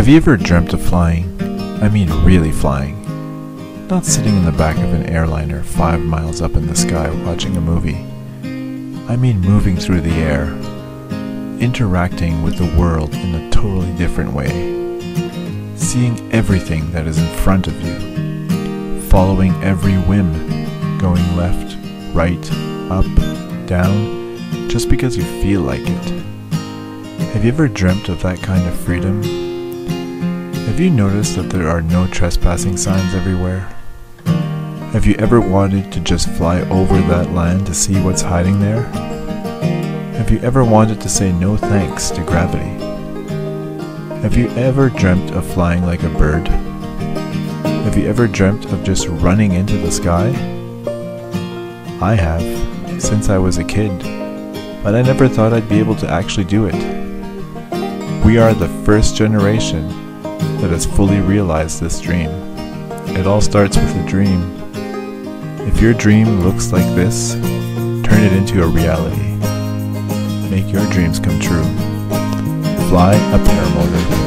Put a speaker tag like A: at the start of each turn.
A: Have you ever dreamt of flying? I mean, really flying. Not sitting in the back of an airliner five miles up in the sky watching a movie. I mean, moving through the air, interacting with the world in a totally different way, seeing everything that is in front of you, following every whim, going left, right, up, down, just because you feel like it. Have you ever dreamt of that kind of freedom? Have you noticed that there are no trespassing signs everywhere? Have you ever wanted to just fly over that land to see what's hiding there? Have you ever wanted to say no thanks to gravity? Have you ever dreamt of flying like a bird? Have you ever dreamt of just running into the sky? I have, since I was a kid, but I never thought I'd be able to actually do it. We are the first generation that has fully realized this dream. It all starts with a dream. If your dream looks like this, turn it into a reality. Make your dreams come true. Fly a paramotor.